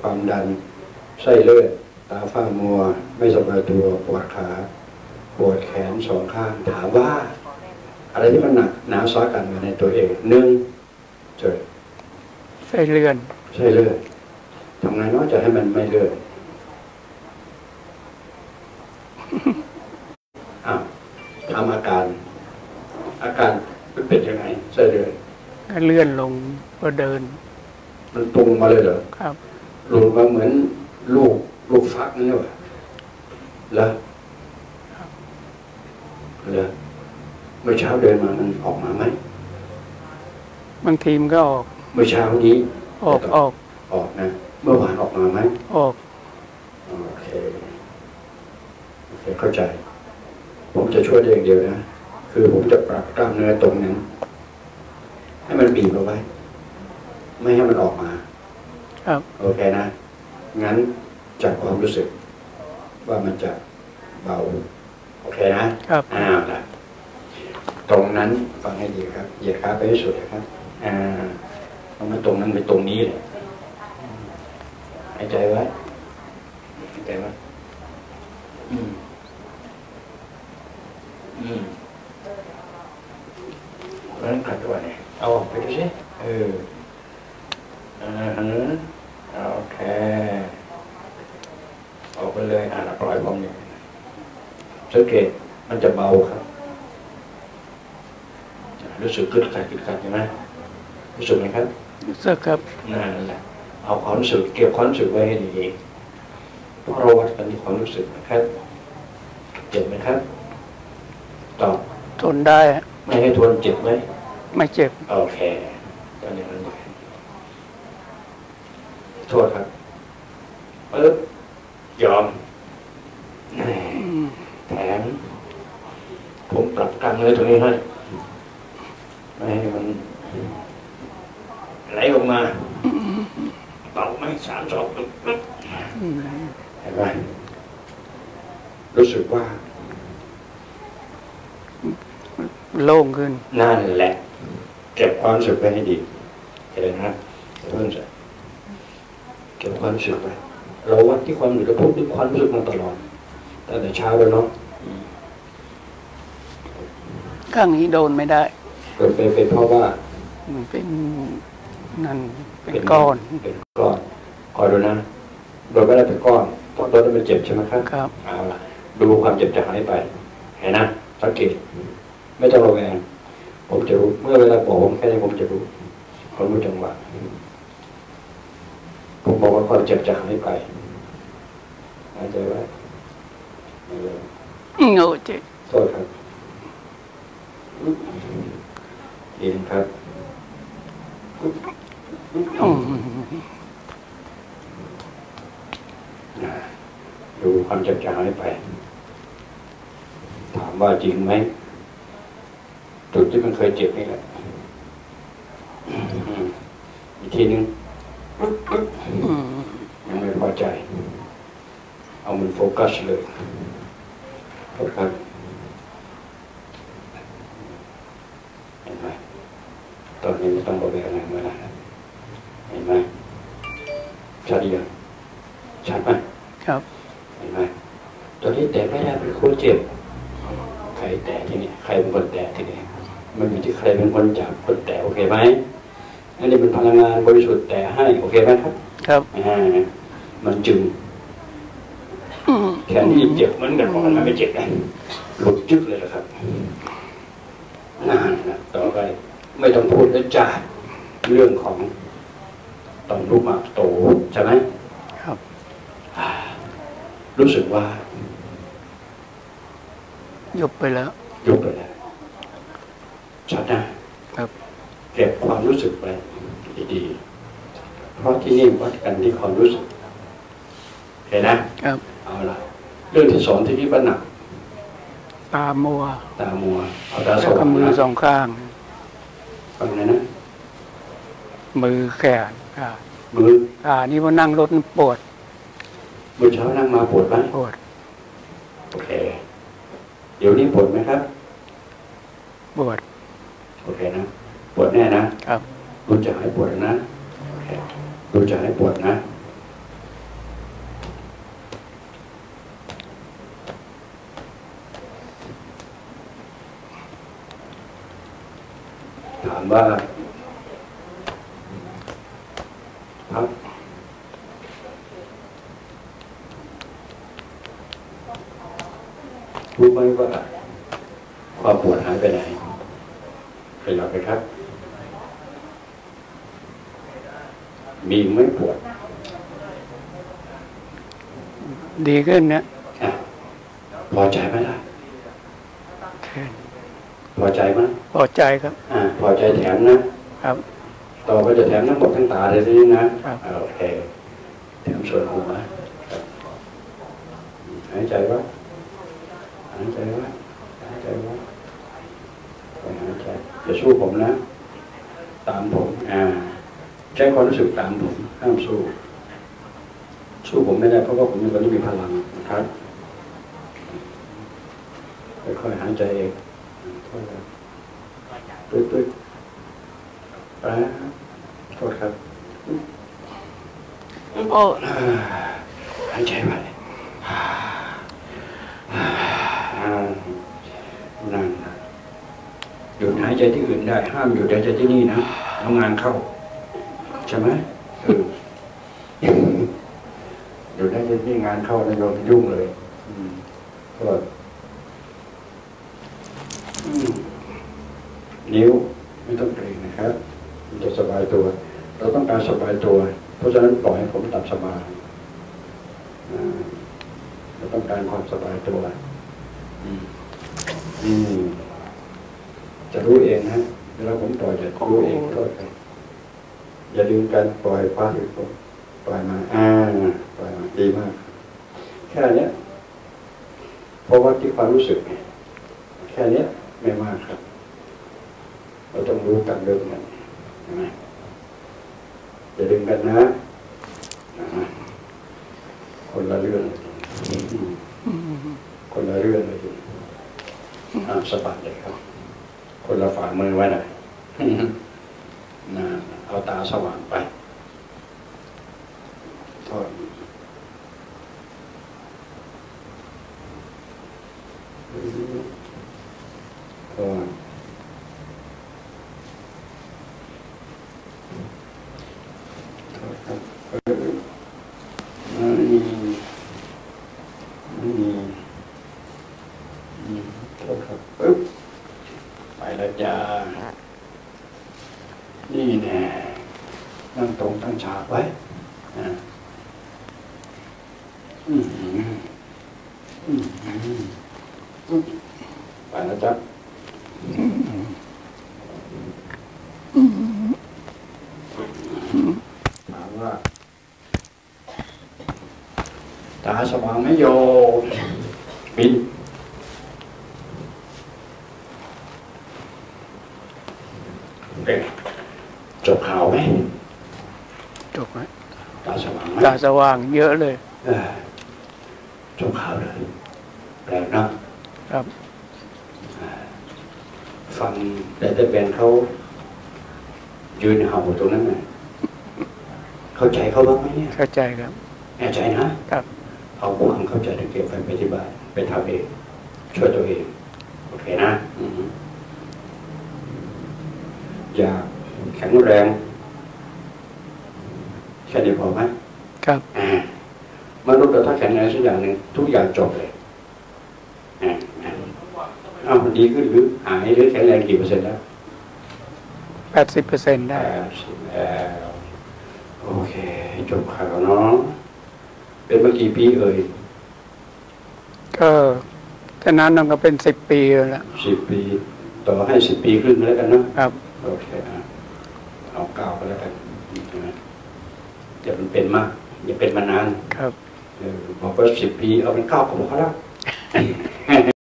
ความดันไส้เลือดตาฝ้ามัว ไม่สบายตัวปวดขาปวดแขนสองข้างถามว่า อะไรที่มันหนักหนาสากันอยู่ในตัวเองหนึ่งเจอไส้เลื่อนไส้เลือดทำไงเนาะจะให้มันไม่เลือดอ้าวทำอาการ อาการมันเป็นยังไงไส้เลือดก็เลื่อนลงก็เดิน มันตรงมาเลยเหรอครับ ลงมาเหมือนลูกลูกฟักนี่วะแล้วแล้วเมื่อเช้าเดินมามันออกมาไหมบางทีมนก็ออก เมื่อเช้านี้ออกออกออกนะ เมื่อวานออกมาไหมออกโอเคโอเคเข้าใจ ผมจะช่วยได้อย่างเดียวนะคือผมจะปรับกล้ามเนื้อตรงนั้นให้มันบีบเอาไว้ ไม่ให้มันออกมา ครับ โอเคนะ งั้นจากความรู้สึก ว่ามันจะเบา โอเคนะ ครับอ้าวละตรงนั้นฟังให้ดีครับ เหยียดขาไปให้สุดนะครับ อ่าเอามาตรงนั้นไปตรงนี้เลยหายใจไว้หายใจไว้อืม อืมเพราะฉะนั้นขัดตัวเนี่ยเอาออกไปดูสิเออ อ่าฮะโอเค ออกไปเลย อ่าปล่อยผมอย่างนี้ สังเกตมันจะเบาครับรู้สึกกึดขัดกึดขัดใช่ไหมรู้สึกไหมครับรู้สึกครับนั่นแหละเอาความรู้สึกเก็บความรู้สึกไว้ให้ดีๆเพราะเราวัดกันที่ความรู้สึกนะครับเจ็บไหมครับตอบทนได้ ไม่ให้ทวนเจ็บไหมไม่เจ็บโอเคตอนนี้มันโทษครับปึ๊บยอมแหม่แถม ผมปรับกล้ามเนื้อตรงนี้ให้ไม่ให้มันไหลออกมาเบาไหมสามสองปึ๊บปึ๊บเห็นไหมรู้สึกว่า โล่งขึ้น นั่นแหละ เก็บความรู้สึกไว้ให้ดีเห็นไหมนะเพิ่มจะเก็บความรู้สึกไว้เราวัดที่ความรู้สึกเราพูดที่ความรู้สึกมาตลอดตั้งแต่เช้าเลยเนาะ ข้างนี้โดนไม่ได้ เกิดเป็นเป็นเพราะว่า มันเป็นนั่นเป็นก้อน เป็นก้อนคอยดูนะโดยไม่ได้เป็นก้อนเพราะโดนแล้วมันเจ็บใช่ไหมครับครับเอาล่ะดูความเจ็บจะหายไป เห็นนะสังเกตไม่ต้องระแวงผมจะรู้เมื่อเวลาบอกผมแค่นี้ผมจะรู้ผมรู้จังหวะผมบอกว่าความเจ็บจะหายไปหายใจไว้หายใจไว้โง่เจ็บโทษครับ ดีนครับดูความจ็บจะหายไป ถามว่าจริงไหมจุดที่มันเคยเจ็บนี่แหละอีกทีนึงอยังไม่พอใจ เอามันโฟกัสเลยโฟกัสเห็นไหม ตอนนี้ไม่ต้องระแวงอะไรเมื่อไหร่เห็นไหมชัดยังชัดไหมครับเห็นไหมตอนนี้แตะไม่ได้เป็นคนเจ็บใครแตะที่นี่ใครเป็นคนแตะที่นี่มันอยู่ที่ใครเป็นคนจับคนแตะโอเคไหมอันนี้เป็นพลังงานบริสุทธิ์แตะให้โอเคไหมครับ ครับอ่ามันจึงอืมแขนที่เจ็บเหมือนกันบอกมันไม่เจ็บเลยหลุดจึ๊กเลยนะครับนานนะต่อไป ไม่ต้องพูดแล้วจ้าเรื่องของตอนลูกหมากโตใช่ไหมครับ รู้สึกว่ายุบไปแล้วยุบไปแล้วชัดนะครับ เก็บความรู้สึกไว้ดีๆ เพราะที่นี่วัดกันที่ความรู้สึกเห็นนะครับ เอาละเรื่องที่สองที่นี่ปัญหนักตามัว ตามัวเอาตาสแล้วว่าก็งมือนะสองข้าง ฟังนะนะมือแขนขามือขานี่พอนั่งรถปวดมือเช้านั่งมาปวดไหมปวดโอเค เดี๋ยวนี้ปวดไหมครับปวดโอเคนะปวดแน่นะครับรู้จะหายปวดนะโอเครู้จะหายปวดนะามว่าพักรู้ไหมว่าความปวดหายไปไหนไปหลับไปครับ มีไหม่ปวด ดีขึ้นนะอะพอใจไหมล่ะขึ้น พอใจไหมพอใจครับ อ่า พอใจแถมนะ ครับ ต่อไปจะแถมทั้งหมดทั้งตาเลยทีนี้นะครับอ่าโอเคแถมส่วนหัวครับหายใจวะหายใจวะหายใจวะไปหายใจอย่าสู้ผมนะ ตามผม อ่า ใช้ความรู้สึกตามผมห้ามสู้ สู้ผมไม่ได้เพราะว่าผมเป็นคนที่มีพลังนะครับค่อยๆหายใจเอง ค่อยๆตึ๊ดๆไปโทษครับโอ้หายใจไปอ่นั่นหยุดหายใจที่อื่นได้ ห้ามหยุดหายใจที่นี่นะทำงานเข้า ใช่ไหมเออหยุดหายใจที่งานเข้านะโยมยุ่งเลย อืมก็อืม นิ้วไม่ต้องเกรงนะครับมันจะสบายตัว เราต้องการสบายตัว เพราะฉะนั้นปล่อยให้ผมตัดสบายอ่าเราต้องการความสบายตัวอืมอืมจะรู้เองนะเวลาผมปล่อยจะรู้เองโทษครับอย่าลืมกันปล่อยปล่อยปล่อยมาอ่าปล่อยมาดีมาก แค่เนี้ยเพราะว่าที่ความรู้สึกไงแค่เนี้ยไม่มากครับ เราต้องรู้กันเรื่องกันใช่ไหมอย่าลืมกันนะนะคนละเรื่องเลยอืมคนละเรื่องเลยทีอ่าสะบัดเลยครับ คนละฝ่ามือไว้หน่อยนะเอาตาสว่างไปทอดทอดทอดครับเออไม่มีไม่มีอืมโทษ ครับปึ๊บไปแล้วจ้า นี่แน่นั่งตรงตั้งฉากไว้อะอืมอืมอืมอืมไปแล้วจ้าถามว่าตาสว่างไหมโยมบิน เป็นจบข่าวไหมจบไหมตาสว่างไหมตาสว่างเยอะเลยเออจบข่าวเลยแปลกนะครับ ฟังแต่แต่แบนเขายืนเห่าตรงนั้นน่ะเข้าใจเขาบ้างไหมเนี่ยเข้าใจครับแน่ใจนะครับ เอาความเข้าใจที่เก็บไปปฏิบัติไปทำเองช่วยตัวเอง โอเคนะ อือฮึอยากแข็งแรงแค่นี้พอไหมครับอ่ามนุษย์เราถ้าแข็งแรงสักอย่างหนึ่งทุกอย่างจบเลยอ่าอ่าอ้าวมันดีขึ้นหรือหายหรือแข็งแรงกี่เปอร์เซ็นต์แล้วแปดสิบเปอร์เซ็นต์แปได้ดสิบแล้วโอเคจบข่าวเนาะเป็นเมื่อกี่ปีเอ่ยก็ถ้านั้นนั่นก็เป็นสิบปีแล้วสิบปี ต่อให้สิบปีครึ่งแล้วกันเนาะครับ โอเคอะเอาเก้าก็แล้วกันใช่ไหมอย่ามันเป็นมากอย่าเป็นมานาน ครับเออบอกว่าสิบปีเอาเป็นเก้าก็พอแล้ว